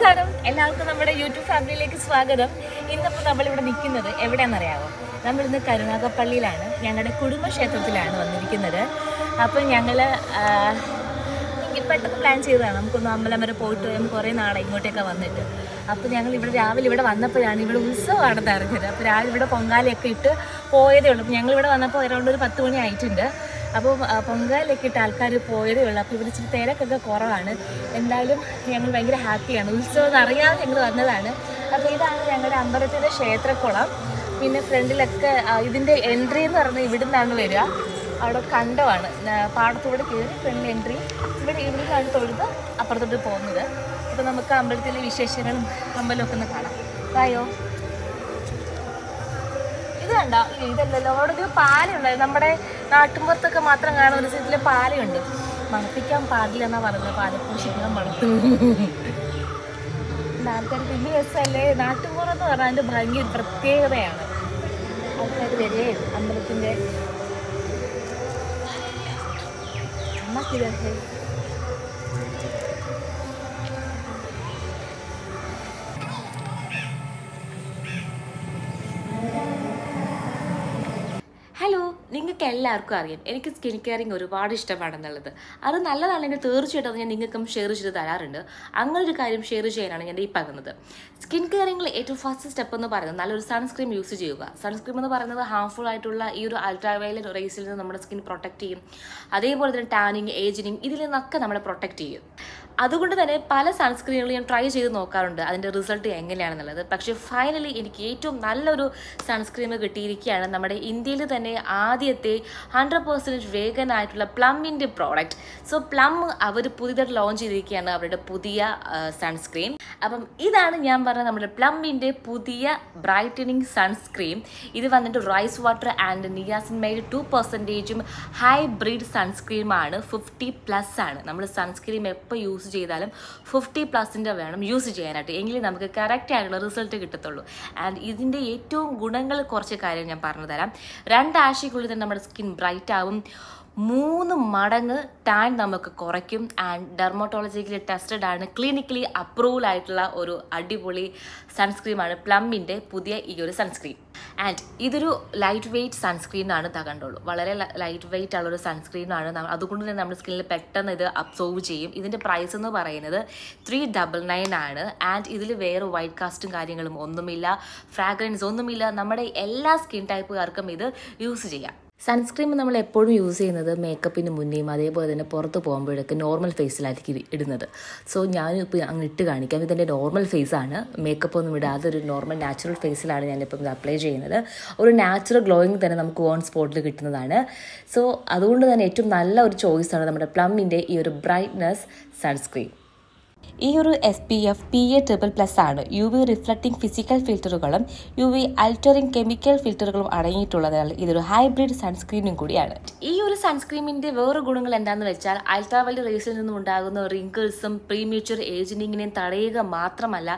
നമസ്കാരം. എല്ലാവർക്കും നമ്മുടെ യൂട്യൂബ് ഫാമിലിയിലേക്ക് സ്വാഗതം. ഇന്നിപ്പോൾ നമ്മളിവിടെ നിൽക്കുന്നത് എവിടെയാണെന്നറിയാമോ നമ്മളിന്ന് കരുനാഗപ്പള്ളിയിലാണ്. ഞങ്ങളുടെ കുടുംബക്ഷേത്രത്തിലാണ് വന്നിരിക്കുന്നത്. അപ്പം ഞങ്ങൾ പെട്ടെന്ന് പ്ലാൻ ചെയ്തതാണ്. നമുക്കൊന്ന് അമ്പലം വരെ പോയിട്ട് നമുക്ക് കുറേ നാളെ ഇങ്ങോട്ടേക്ക് വന്നിട്ട്. അപ്പോൾ ഞങ്ങൾ ഇവിടെ രാവിലെ ഇവിടെ വന്നപ്പോഴാണ് ഇവിടെ ഉത്സവമാണെന്ന് അറിഞ്ഞത്. അപ്പോൾ രാവിലെ ഇവിടെ പൊങ്കാലയൊക്കെ ഇട്ട് പോയതേ ഉള്ളൂ. അപ്പോൾ ഞങ്ങൾ ഇവിടെ വന്നപ്പോൾ അറൗണ്ട് ഒരു പത്ത് മണി ആയിട്ടുണ്ട്. അപ്പോൾ പൊങ്കാലൊക്കെ ഇട്ട് ആൾക്കാർ പോയതേ ഉള്ളൂ. അപ്പോൾ ഇവിടെ ഇച്ചിരി തിരക്കൊക്കെ കുറവാണ്. എന്തായാലും ഞങ്ങൾ ഭയങ്കര ഹാപ്പിയാണ്. ഉത്സവം അറിയാതെ ഞങ്ങൾ വന്നതാണ്. അപ്പോൾ ഇതാണ് ഞങ്ങളുടെ അമ്പലത്തിന്റെ ക്ഷേത്രക്കുളം. പിന്നെ ഫ്രണ്ടിലൊക്കെ ഇതിന്റെ എൻട്രി എന്ന് പറഞ്ഞാൽ ഇവിടെ നിന്നാണ് വരിക. അവിടെ കണ്ടമാണ് പാടത്തോടെ കയറി ഫ്രണ്ടിൽ എൻട്രി ഇവിടെ ഇവിടെ നിന്നാണ് തൊഴുത് അപ്പുറത്തോട്ട് പോകുന്നത്. അപ്പോൾ നമുക്ക് അമ്പലത്തിലെ വിശേഷങ്ങളും അമ്പലമൊക്കെ ഒന്ന് കാണാം. അതായോ ഇത് കണ്ട? ഇതല്ലല്ലോ. അവിടെ ഒരു പാലുണ്ട് നമ്മുടെ നാട്ടുമ്പുറത്തൊക്കെ മാത്രം കാണുന്ന ഒരു സൈഡിലെ പാലുണ്ട് മണപ്പിക്കാൻ പാടില്ല എന്നാ പറയുന്നത്. ശരിക്കും മണത്തു. ആൾക്കാർ വലിയ രസമല്ലേ നാട്ടുമ്പുറം എന്ന് പറഞ്ഞാൽ അതിന്റെ ഭംഗി പ്രത്യേകതയാണ്. ആൾക്കാർ വരെ അമ്പലത്തിന്റെ അമ്മക്കിതേ നിങ്ങൾക്ക് എല്ലാവർക്കും അറിയാം. എനിക്ക് സ്കിൻ കെയറിങ് ഒരുപാട് ഇഷ്ടമാണെന്നുള്ളത്. അത് നല്ലതാണെങ്കിൽ തീർച്ചയായിട്ടും ഞാൻ നിങ്ങൾക്കും ഷെയർ ചെയ്ത് തരാറുണ്ട്. അങ്ങനെ ഒരു കാര്യം ഷെയർ ചെയ്യാനാണ് ഞാൻ ഈ പറയുന്നത്. സ്കിൻ കെയറിങ്ങിൽ ഏറ്റവും ഫസ്റ്റ് സ്റ്റെപ്പ് എന്ന് പറയുന്നത് നല്ലൊരു സൺസ്ക്രീം യൂസ് ചെയ്യുക. സൺസ്ക്രീം എന്ന് പറയുന്നത് ഹാർംഫുൾ ആയിട്ടുള്ള ഈ ഒരു അൾട്രാവയലറ്റ് റേസിൽ നിന്ന് നമ്മുടെ സ്കിൻ പ്രൊട്ടക്ട് ചെയ്യും. അതേപോലെ തന്നെ ടാനിങ് ഏജിനിങ് ഇതിൽ നിന്നൊക്കെ നമ്മളെ പ്രൊട്ടക്ട് ചെയ്യും. അതുകൊണ്ട് തന്നെ പല സൺസ്ക്രീനുകളും ഞാൻ ട്രൈ ചെയ്ത് നോക്കാറുണ്ട്. അതിന്റെ റിസൾട്ട് എങ്ങനെയാണെന്നുള്ളത്. പക്ഷേ ഫൈനലി എനിക്ക് ഏറ്റവും നല്ലൊരു സൺസ്ക്രീൻ കിട്ടിയിരിക്കുകയാണ് നമ്മുടെ ഇന്ത്യയിൽ തന്നെ ആദ്യത്തെ ഹൺഡ്രഡ് പെർസെന്റേജ് വേഗൻ ആയിട്ടുള്ള പ്ലമ്മിന്റെ പ്രോഡക്റ്റ് സോ പ്ലം അവർ പുതിയതായിട്ട് ലോഞ്ച് ചെയ്തിരിക്കുകയാണ് അവരുടെ പുതിയ സൺസ്ക്രീൻ അപ്പം ഇതാണ് ഞാൻ പറഞ്ഞ നമ്മുടെ പ്ലമ്മിന്റെ പുതിയ ബ്രൈറ്റനിങ് സൺസ്ക്രീൻ ഇത് വന്നിട്ട് rice water and niacinamide two പെർസെന്റേജും hybrid സൺസ്ക്രീമാണ് ഫിഫ്റ്റി പ്ലസ് ആണ്. നമ്മൾ സൺസ്ക്രീം എപ്പോൾ യൂസ് ചെയ്താലും ഫിഫ്റ്റി പ്ലസിന്റെ വേണം യൂസ് ചെയ്യാനായിട്ട്. എങ്കിലും നമുക്ക് കറക്റ്റ് ആയിട്ടുള്ള റിസൾട്ട് കിട്ടത്തുള്ളൂ. ആൻഡ് ഇതിന്റെ ഏറ്റവും ഗുണങ്ങൾ കുറച്ച് കാര്യം ഞാൻ പറഞ്ഞു തരാം രണ്ടാഴ്ചയ്ക്കുള്ളിൽ തന്നെ നമ്മുടെ സ്കിൻ ബ്രൈറ്റ് ആവും. മൂന്ന് മടങ്ങ് ടാൻ നമുക്ക് കുറയ്ക്കും. ആൻഡ് ഡെർമോട്ടോളജിക്കലി ടെസ്റ്റഡ് ആണ്. ക്ലിനിക്കലി അപ്രൂവൽ ആയിട്ടുള്ള ഒരു അടിപൊളി സൺസ്ക്രീമാണ് പ്ലമ്മിന്റെ പുതിയ ഈ ഒരു സൺസ്ക്രീൻ ആൻഡ് ഇതൊരു ലൈറ്റ് വെയ്റ്റ് സൺസ്ക്രീനാണ് തകണ്ടുള്ളൂ വളരെ ലൈറ്റ് വെയ്റ്റ് ഉള്ള ഒരു സൺസ്ക്രീനാണ് അതുകൊണ്ട് തന്നെ നമ്മുടെ സ്കിന്നിൽ പെട്ടെന്ന് ഇത് അബ്സോർവ് ചെയ്യും. ഇതിന്റെ പ്രൈസ് എന്ന് പറയുന്നത് ത്രീ ഡബിൾ നയൻ ആണ്. ആൻഡ് ഇതിൽ വേറെ വൈറ്റ് കാസ്റ്റും കാര്യങ്ങളും ഒന്നുമില്ല. ഫ്രാഗ്രൻസ് ഒന്നുമില്ല. നമ്മുടെ എല്ലാ സ്കിൻ ടൈപ്പുകാർക്കും ഇത് യൂസ് ചെയ്യാം. സൺസ്ക്രീം നമ്മൾ എപ്പോഴും യൂസ് ചെയ്യുന്നത് മേക്കപ്പിന് മുന്നേയും അതേപോലെ തന്നെ പുറത്ത് പോകുമ്പോഴൊക്കെ നോർമൽ ഫേസിലായിരിക്കും ഇടുന്നത്. സോ ഞാനിപ്പോൾ അങ്ങ് ഇട്ട് കാണിക്കാം. ഇതെന്റെ നോർമൽ ഫേസാണ് മേക്കപ്പ് ഒന്നും ഇടാതെ ഒരു നോർമൽ നാച്ചുറൽ ഫേസിലാണ് ഞാനിപ്പം അപ്ലൈ ചെയ്യുന്നത്. ഒരു നാച്ചുറൽ ഗ്ലോയിങ് തന്നെ നമുക്ക് ഓൺ സ്പോട്ടിൽ കിട്ടുന്നതാണ്. സോ അതുകൊണ്ട് തന്നെ ഏറ്റവും നല്ല ഒരു ചോയ്സാണ് നമ്മുടെ പ്ലമ്മിന്റെ ഈ ഒരു ബ്രൈറ്റ്നസ് സൺസ്ക്രീൻ ഈ ഒരു S P F P A triple plus ആണ്. യു വി റിഫ്ലക്റ്റിംഗ് ഫിസിക്കൽ ഫിൽറ്ററുകളും യു വി അൾട്ടറിംഗ് കെമിക്കൽ ഫിൽറ്ററുകളും അടങ്ങിയിട്ടുള്ളതിനാൽ ഇതൊരു ഹൈബ്രിഡ് സൺസ്ക്രീനും കൂടിയാണ്. ഈ ഒരു സൺസ്ക്രീമിന്റെ വേറെ ഗുണങ്ങൾ എന്താണെന്ന് വെച്ചാൽ അൾട്രാവൈലറ്റ് റേസിൽ നിന്നും ഉണ്ടാകുന്ന റിങ്കിൾസും പ്രീമ്യൂച്ചർ ഏജിനിങ്ങിനെയും തടയുക മാത്രമല്ല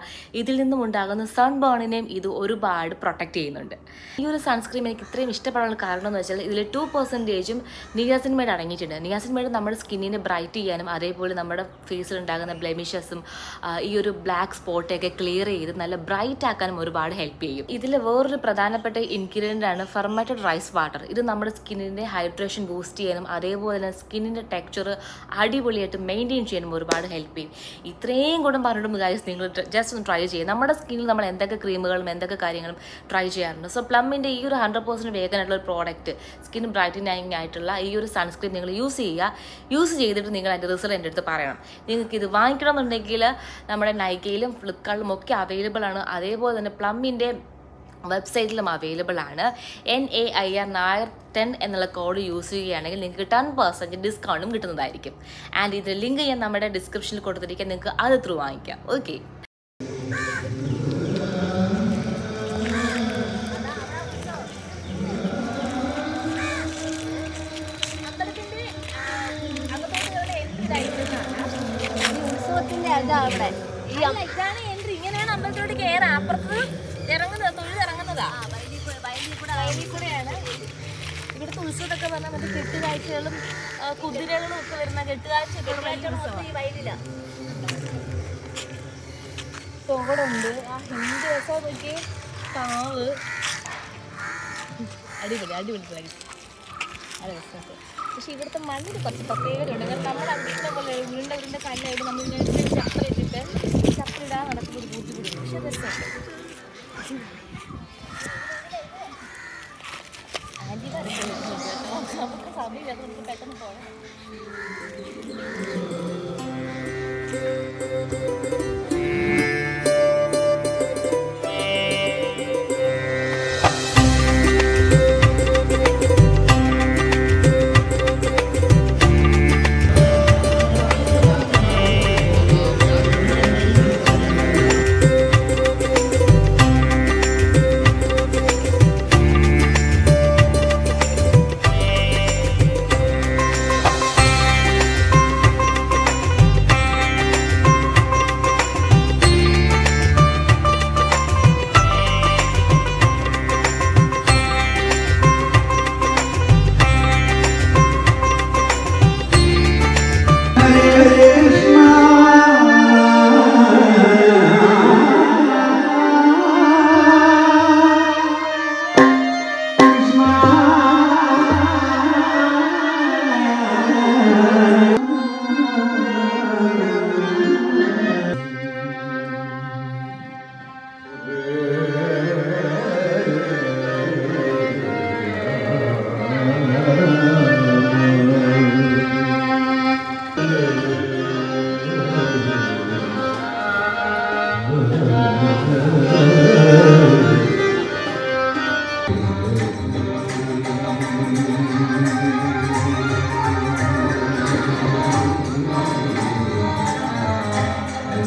ഇതിൽ നിന്നും ഉണ്ടാകുന്ന സൺ ബേണിനെയും ഇത് ഒരുപാട് പ്രൊട്ടക്ട് ചെയ്യുന്നുണ്ട്. ഈ ഒരു സൺസ്ക്രീം എനിക്ക് ഇത്രയും ഇഷ്ടപ്പെടാനുള്ള കാരണം എന്ന് വെച്ചാൽ ഇതിൽ ടു പെർസെന്റേജും നിയാസിൻമേഡ് അടങ്ങിയിട്ടുണ്ട്. നിയാസിൻമേഡ് നമ്മുടെ സ്കിന്നിനെ ബ്രൈറ്റ് ചെയ്യാനും അതേപോലെ നമ്മുടെ ഫേസിൽ ഉണ്ടാകുന്ന ബ്ലെമിഷസും ഈ ഒരു ബ്ലാക്ക് സ്പോട്ടൊക്കെ ക്ലിയർ ചെയ്ത് നല്ല ബ്രൈറ്റ് ആക്കാനും ഒരുപാട് ഹെൽപ്പ് ചെയ്യും. ഇതിൽ വേറൊരു പ്രധാനപ്പെട്ട ഇൻഗ്രീഡിയന്റ് ആണ് ഫെർമേറ്റഡ് റൈസ് വാട്ടർ. ഇത് നമ്മുടെ സ്കിന്നിന്റെ ഹൈഡ്രേഷൻ ബൂസ്റ്റ് ചെയ്യാനും അതേപോലെ തന്നെ സ്കിന്നിന്റെ ടെക്സ്ചർ അടിപൊളിയായിട്ട് മെയിന്റെയിൻ ചെയ്യാനും ഒരുപാട് ഹെൽപ്പ് ചെയ്യും. ഇത്രയും കൂടെ പറഞ്ഞിട്ടും ഗൈസ് നിങ്ങൾ ജസ്റ്റ് ഒന്ന് ട്രൈ ചെയ്യുക നമ്മുടെ സ്കിന്നിൽ നമ്മൾ എന്തൊക്കെ ക്രീമുകളും എന്തൊക്കെ കാര്യങ്ങളും ട്രൈ ചെയ്യാറുണ്ട്. സോ പ്ലമ്മിന്റെ ഈ ഒരു ഹൺഡ്രഡ് പെർസെന്റ് വേഗൻ ആയിട്ടുള്ള ഒരു പ്രോഡക്റ്റ് സ്കിൻ ബ്രൈറ്റനിങ് ആയിട്ടുള്ള ഈ ഒരു സൺസ്ക്രീൻ നിങ്ങൾ യൂസ് ചെയ്യുക. യൂസ് ചെയ്തിട്ട് നിങ്ങൾ അതിന്റെ റിസൾട്ട് എന്റെ അടുത്ത് പറയണം. നിങ്ങൾക്ക് ഇത് വാങ്ങിക്കണം എന്നുണ്ടെങ്കിൽ നമ്മുടെ നൈക്കയിലും ഫ്ലിപ്കാർട്ടിലും ഒക്കെ അവൈലബിൾ ആണ്. അതേപോലെ തന്നെ പ്ലമ്മിന്റെ വെബ്സൈറ്റിലും അവൈലബിൾ ആണ്. N A I R Nair ten എന്നുള്ള കോഡ് യൂസ് ചെയ്യുകയാണെങ്കിൽ നിങ്ങൾക്ക് ടെൻ പെർസെന്റ് ഡിസ്കൗണ്ടും കിട്ടുന്നതായിരിക്കും. ആൻഡ് ഇതിന്റെ ലിങ്ക് ഞാൻ നമ്മുടെ ഡിസ്ക്രിപ്ഷനിൽ കൊടുത്തിരിക്കാൻ നിങ്ങൾക്ക് അത് ത്രൂ വാങ്ങിക്കാം. ഓക്കെ അവിടെ ഈ ഇതാണ് എൻട്രി ഇങ്ങനെയാണ് അമ്പലത്തിലോട്ട് കയറാം അപ്പുറത്ത് ഇറങ്ങുന്നത് തൊഴിൽ ഇറങ്ങുന്നതാ. ആ, വയലിൽ കൂടെ- വയലിൽ കൂടെ വയലിൽ കൂടെയാണ്. ഇവിടുത്തെ ഉത്സവത്തൊക്കെ പറഞ്ഞാൽ മറ്റേ കെട്ടുകാഴ്ചകളും കുതിരകളും ഒക്കെ വരുന്ന കെട്ടുകാഴ്ചകളും മൊത്തം ഈ വയലിലാണ് തോടുണ്ട് ആ ഹിന്ദി ദിവസം നോക്കി കാവ്. അടിപൊളി അടിപൊളി place. നല്ല രസമൊക്കെ പക്ഷെ ഇവിടുത്തെ മണ്ണിൽ കുറച്ച് പ്രത്യേകതയുണ്ട്. കാരണം നമ്മുടെ അവിടുത്തെ പോലെ ഉരുണ്ട ഉരുണ്ട കല്ലായിട്ട് നമ്മൾ ഇങ്ങനെ ചപ്പല ഇട്ടിട്ട് ചപ്പലിടാൻ നടക്കുന്ന ഒരു ബുദ്ധിമുട്ട്. പക്ഷെ രസമുണ്ട്. ആന്റി നമുക്ക് സമയമില്ല. നമുക്ക് പെട്ടെന്ന് പോകണം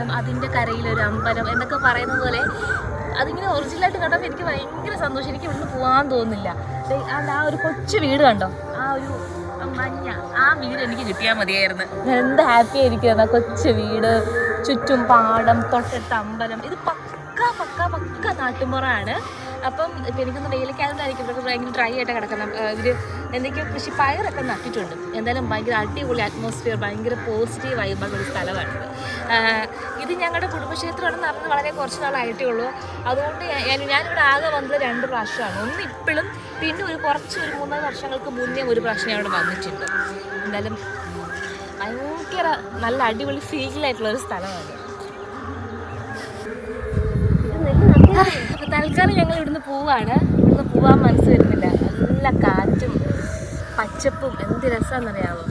പാടം അതിന്റെ കരയിലൊരു അമ്പലം എന്നൊക്കെ പറയുന്ന പോലെ അതിങ്ങനെ ഒറിജിനലായിട്ട് കണ്ടപ്പോൾ എനിക്ക് ഭയങ്കര സന്തോഷം. എനിക്ക് ഇവിടുന്ന് പോകാൻ തോന്നുന്നില്ല. അല്ല ആ ആ ഒരു കൊച്ചു വീട് കണ്ടോ? ആ ഒരു മഞ്ഞ ആ വീട് എനിക്ക് കിട്ടിയാൽ മതിയായിരുന്നു. എന്ത് ഹാപ്പി ആയിരിക്കും കൊച്ചു വീട്. ചുറ്റും പാടം തൊട്ടടുത്ത അമ്പലം. ഇത് പക്ക പക്ക പക്ക നാട്ടുമ്പുറമാണ്. അപ്പം എനിക്കൊന്ന് വെയിലേക്കായതുകൊണ്ടായിരിക്കും ഇവർക്ക് ഭയങ്കര ഡ്രൈ ആയിട്ട് കിടക്കണം ഇവർ എന്തൊക്കെയോ കൃഷി പയറൊക്കെ നട്ടിട്ടുണ്ട്. എന്തായാലും ഭയങ്കര അടിപൊളി അറ്റ്മോസ്ഫിയർ ഭയങ്കര പോസിറ്റീവ് വൈബുള്ള ഒരു സ്ഥലമാണിത് ഇത്. ഞങ്ങളുടെ കുടുംബക്ഷേത്രമാണെന്ന് അറിഞ്ഞ് വളരെ കുറച്ച് നാളായിട്ടേ ഉള്ളൂ. അതുകൊണ്ട് ഞാൻ- ഞാനിവിടെ ആകെ വന്നത് രണ്ട് പ്രാവശ്യമാണ്. ഒന്ന് ഇപ്പോഴും പിന്നെ ഒരു കുറച്ച് ഒരു മൂന്നാൽ വർഷങ്ങൾക്ക് മുന്നേ ഒരു പ്രാവശ്യം ഞാൻ ഇവിടെ വന്നിട്ടുണ്ട്. എന്തായാലും ഭയങ്കര നല്ല അടിപൊളി ഫീലായിട്ടുള്ള ഒരു സ്ഥലമാണ്. തൽക്കാലം പോവാണ്. ഇവിടുന്ന് പോവാൻ മനസ്സ് വരുന്നില്ല. നല്ല കാറ്റും പച്ചപ്പും എന്ത് രസമാണെന്നറിയാമോ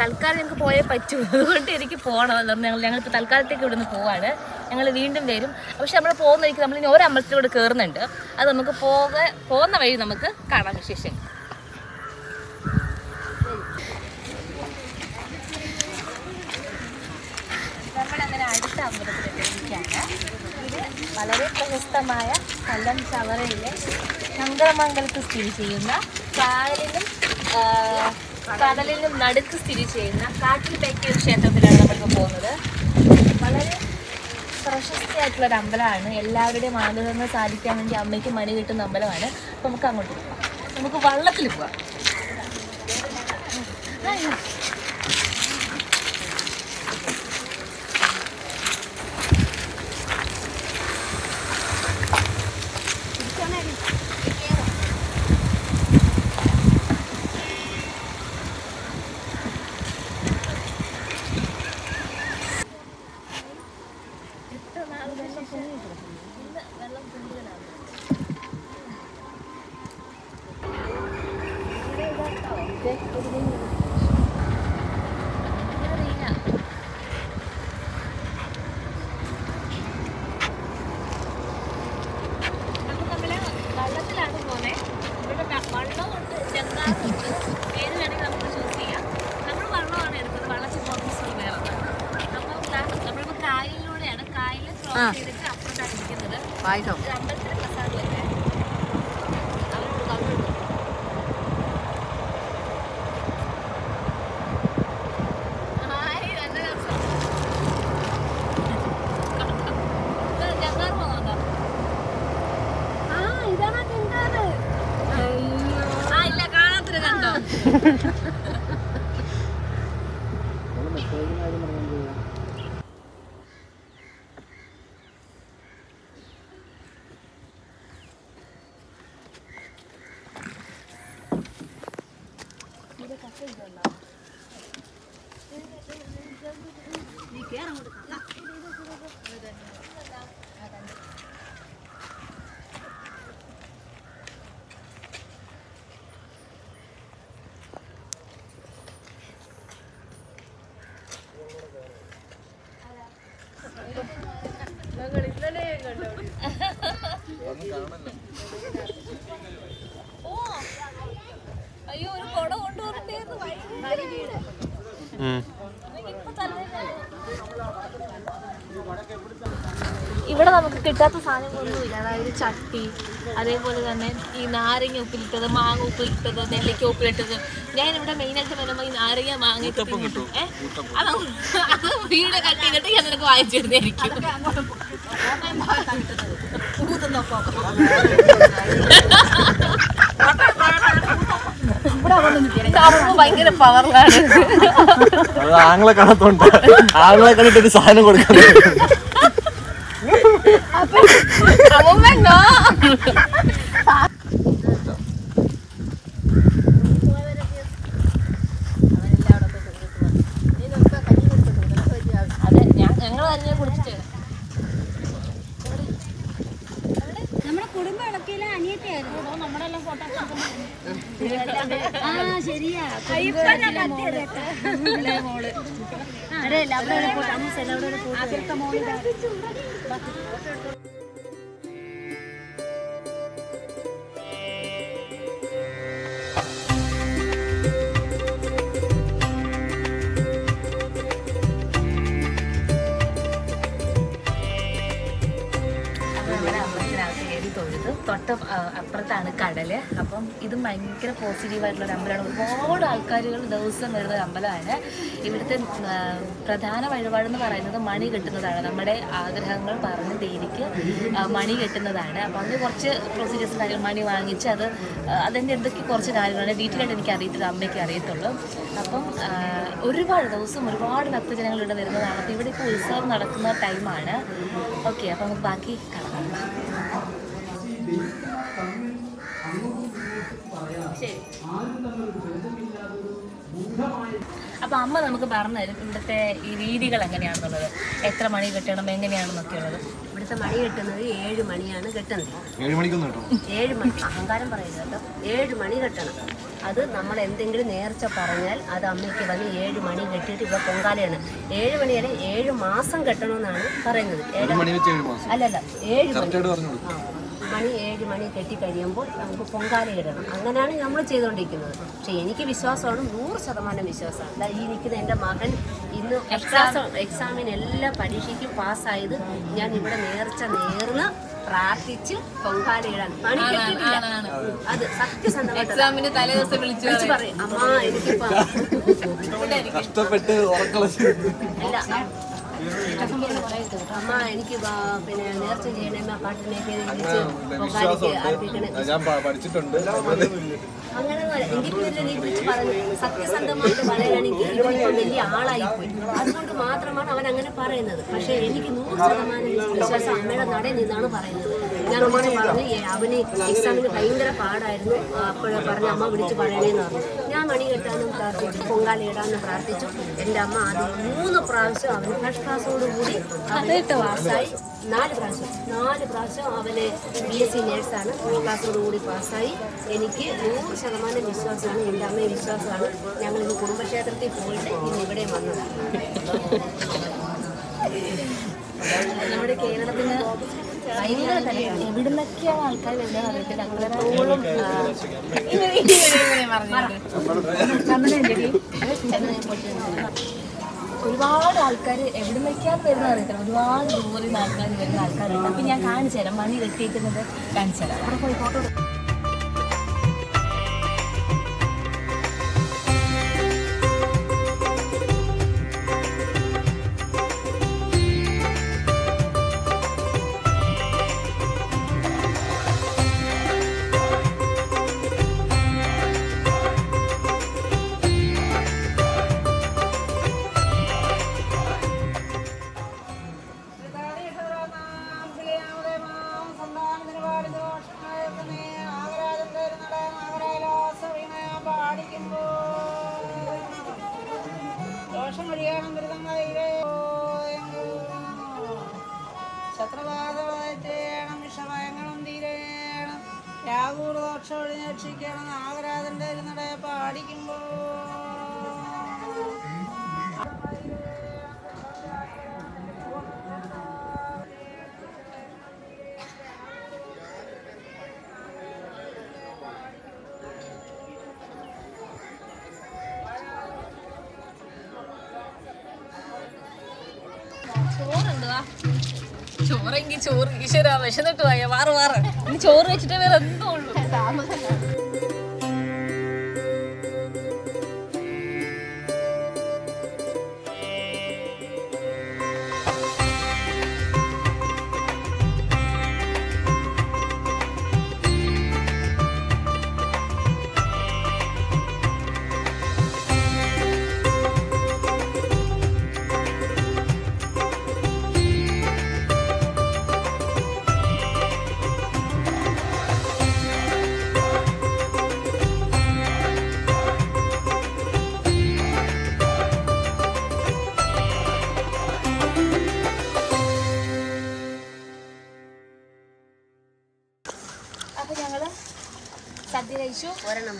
തൽക്കാലം ഞങ്ങൾക്ക് പോയേ പറ്റൂ. അതുകൊണ്ട് എനിക്ക് പോകണം അതുകൊണ്ട് ഞങ്ങൾ ഞങ്ങളിപ്പോൾ തൽക്കാലത്തേക്ക് ഇവിടുന്ന് പോവാണ്. ഞങ്ങൾ വീണ്ടും വരും. പക്ഷെ നമ്മൾ പോകുന്ന വഴിക്ക് നമ്മളിനി ഓരോ അമ്പലത്തിലൂടെ കയറുന്നുണ്ട് അത് നമുക്ക് പോക പോകുന്ന വഴി നമുക്ക് കാണാം വിശേഷം അടുത്ത അമ്പലത്തിലേക്ക് ഇത് വളരെ പ്രശസ്തമായ കല്ലം ചവറയിലെ ശങ്കരമംഗലത്ത് സ്ഥിതി ചെയ്യുന്ന കായലിനും കടലിനും നടുക്ക് സ്ഥിതി ചെയ്യുന്ന കാട്ടിൽപ്പേക്കൽ ക്ഷേത്രത്തിലാണ് നമ്മൾക്ക് പോകുന്നത്. വളരെ പ്രശസ്തിയായിട്ടുള്ള ഒരു അമ്പലമാണ്. എല്ലാവരുടെയും ആഗ്രഹങ്ങൾ സാധിക്കാൻ വേണ്ടി അമ്മയ്ക്ക് മണി കിട്ടുന്ന അമ്പലമാണ്. അപ്പോൾ നമുക്ക് അങ്ങോട്ട് പോകാം നമുക്ക് വള്ളത്തിൽ പോവാം. 对，我这边 ഓ അയ്യോ ഒരു കൊട കൊണ്ടുവരണ്ടേന്ന് ഭയങ്കര ഇവിടെ നമുക്ക് കിട്ടാത്ത സാധനങ്ങളൊന്നുമില്ല. അതായത് ചട്ടി അതേപോലെ തന്നെ ഈ നാരങ്ങ ഉപ്പിലിട്ടത് മാങ്ങ ഉപ്പിലിട്ടത് നെല്ലിക്ക ഉപ്പിലിട്ടത്. ഞാൻ ഇവിടെ മെയിനായിട്ട് വരുമ്പോൾ ഈ നാരങ്ങ മാങ്ങ കിട്ടും. ഏഹ് അത് വീട് കട്ട് ചെയ്തിട്ട് ഞാൻ നിനക്ക് വാങ്ങിച്ചു തരുന്നതായിരിക്കും. അപ്പൊ ഭയങ്കര പവറിലാണ് അത് ആങ്ങളെ കാണത്തോണ്ട്. ആങ്ങളെ കണ്ടിട്ട് ഒരു സാധനം കൊടുക്കുന്നത് അതെ ഞാൻ ഞങ്ങൾ തന്നെ കുടിച്ചിട്ട് നമ്മുടെ കുടുംബ ഇളക്കിയിലെ അനിയത്തിയായിരുന്നു. ആ ശരിയാ. അതെ തൊട്ട അപ്പുറത്താണ് കടൽ. അപ്പം ഇത് ഭയങ്കര പോസിറ്റീവായിട്ടുള്ള ഒരു അമ്പലമാണ്. ഒരുപാട് ആൾക്കാരുകൾ ദിവസം വരുന്ന ഒരു അമ്പലമാണ്. ഇവിടുത്തെ പ്രധാന വഴിപാടെന്ന് പറയുന്നത് മണി കെട്ടുന്നതാണ്. നമ്മുടെ ആഗ്രഹങ്ങൾ പറഞ്ഞ തേനിക്ക് മണി കെട്ടുന്നതാണ്. അപ്പം അതിന് കുറച്ച് പ്രൊസീജിയേഴ്സ് കാര്യങ്ങൾ മണി വാങ്ങിച്ച് അത് അതിന്റെ എന്തൊക്കെ കുറച്ച് കാര്യങ്ങളാണ് ഡീറ്റെയിൽ എനിക്ക് അറിയത്തില്ല അമ്മയ്ക്ക് അറിയത്തുള്ളൂ. അപ്പം ഒരുപാട് ദിവസം ഒരുപാട് ഭക്തജനങ്ങൾ ഇവിടെ വരുന്നതാണ്. അപ്പോൾ ഇവിടെ ഇപ്പോൾ ഉത്സവം നടക്കുന്ന ടൈമാണ് ഓക്കെ അപ്പം നമുക്ക് ബാക്കി കാണാം അപ്പൊ അമ്മ നമുക്ക് പറഞ്ഞു തരും ഇവിടുത്തെ ഈ രീതികൾ എങ്ങനെയാണെന്നുള്ളത്. എത്ര മണി കെട്ടണം എങ്ങനെയാണെന്നൊക്കെ ഉള്ളത്. ഇവിടുത്തെ മണി കെട്ടുന്നത് ഏഴ് മണിയാണ് കെട്ടുന്നത്. ഏഴ് മണിക്കൊന്നും കേട്ടോ? ഏഴ് മണി അഹങ്കാരം പറയുന്നത് കേട്ടോ. ഏഴ് മണി കെട്ടണം. അത് നമ്മൾ എന്തെങ്കിലും നേർച്ച പറഞ്ഞാൽ അത് അമ്മയ്ക്ക് വന്ന് ഏഴ് മണി കെട്ടിയിട്ട് ഇവിടെ പൊങ്കാലയാണ്. ഏഴ് മണി മണിയല്ല ഏഴ് മാസം കെട്ടണമെന്നാണ് പറയുന്നത്. അല്ലല്ല ഏഴ് മണി. ആ, മണി ഏഴ് മണി കെട്ടി കഴിയുമ്പോൾ നമുക്ക് പൊങ്കാല ഇടണം അങ്ങനെയാണ് നമ്മൾ ചെയ്തുകൊണ്ടിരിക്കുന്നത്. പക്ഷേ എനിക്ക് വിശ്വാസമാണ് നൂറ് ശതമാനം വിശ്വാസമാണ്. ദാ ഈ നിൽക്കുന്ന എന്റെ മകൻ ഇന്ന് എക്സാം എക്സാമിന് എല്ലാ പരീക്ഷയ്ക്കും പാസ്സായത് ഞാൻ ഇവിടെ നേർച്ച നേർന്ന് പ്രാർത്ഥിച്ച് പൊങ്കാല ഇടാൻ പണി കെട്ടിയിട്ടില്ല. അത് സത്യസന്ധമായിട്ട് എക്സാമിന് തലേ ദിവസം വിളിച്ചു വിളിച്ച് പറയും. അമ്മ എനിക്കിപ്പോ അല്ല അമ്മ എനിക്ക് പിന്നെ നേർച്ച ചെയ്യണേ അമ്മ പാട്ടിനേക്ക് ഞാൻ പഠിച്ചിട്ടുണ്ട് അങ്ങനെ പിന്നെ നീ പറഞ്ഞു. സത്യസന്ധമായിട്ട് പറയുകയാണെങ്കിൽ ഇവനിപ്പോ വലിയ ആളായിപ്പോയി. അതുകൊണ്ട് മാത്രമാണ് അവൻ അങ്ങനെ പറയുന്നത്. പക്ഷേ എനിക്ക് നൂറ് ശതമാനം വിശ്വാസം അമ്മയുടെ നടയിൽ നിന്നാണ് പറയുന്നത്. ഞാൻ വിളിച്ച് പറഞ്ഞു "ഏ, അവന് എക്സാമിന് ഭയങ്കര പാടായിരുന്നു. അപ്പോൾ പറഞ്ഞ അമ്മ വിളിച്ച് പറയണേന്ന് പറഞ്ഞു. ഞാൻ മണി കെട്ടാനും പ്രാർത്ഥിച്ചു പൊങ്കാല ഇടാനും പ്രാർത്ഥിച്ചു. എന്റെ അമ്മ ആദ്യം മൂന്ന് പ്രാവശ്യം അവന് ഫസ്റ്റ് ക്ലാസ്സോടുകൂടി കൂടി അവന് പാസ്സായി. നാല് പ്രാവശ്യം നാല് പ്രാവശ്യം അവന് ബി എസ് സി നേഴ്സാണ്. ഫസ്റ്റ് ക്ലാസ്സോട് കൂടി പാസ്സായി. എനിക്ക് നൂറ് ശതമാനം വിശ്വാസമാണ്. എന്റെ അമ്മയെ വിശ്വാസമാണ്. ഇന്ന് കുടുംബക്ഷേത്രത്തിൽ പോയിട്ട് ഇന്ന് ഇവിടെ വന്നത്. നമ്മുടെ കേരളത്തിന് ഒരുപാട് ആൾക്കാർ എവിടുന്നൊക്കെയാണ് വരുന്നത് അറിയത്തില്ല ഒരുപാട് ദൂരെ ആൾക്കാർ വരുന്ന ആൾക്കാരുണ്ട്. അപ്പം ഞാൻ കാണിച്ചു തരാം മണി കെട്ടിയിരിക്കുന്നത് കാണിച്ചു തരാം അവിടെ പോയി ഫോട്ടോ ശത്രുബാധേണം വിഷമയങ്ങളും തീരേണം. രാഹുദോഷം ഒഴിഞ്ഞക്ഷിക്കണം നാഗരാജന്റെ ഇരുന്നടെ പാടിക്കുമ്പോ. ചോറുണ്ടോ ചോറെങ്കിൽ ചോറ്. ഈശ്വര വിശന്നിട്ട് പോയ വാറ് ഇനി ചോറ് വെച്ചിട്ടേ വേറെ എന്തോ ഉള്ളൂ. അപ്പൊ ഞങ്ങൾ സദ്യ കഴിച്ചു. ഒരെണ്ണം.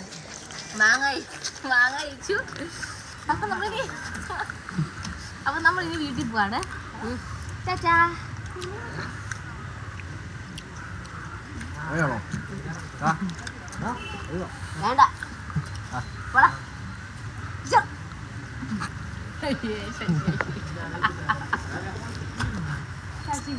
മാങ്ങ കഴി- മാങ്ങ കഴിച്ചു. അപ്പൊ നമ്മളിനി അപ്പൊ നമ്മൾ ഇനി വീട്ടിൽ പോവാണ്. ചാച്ചാ. അറിയാമോ വേണ്ട. പോടാ. ഇയ്യോ. ചാച്ചി.